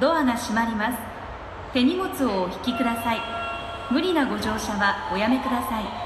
ドアが閉まります。手荷物をお引きください。無理なご乗車はおやめください。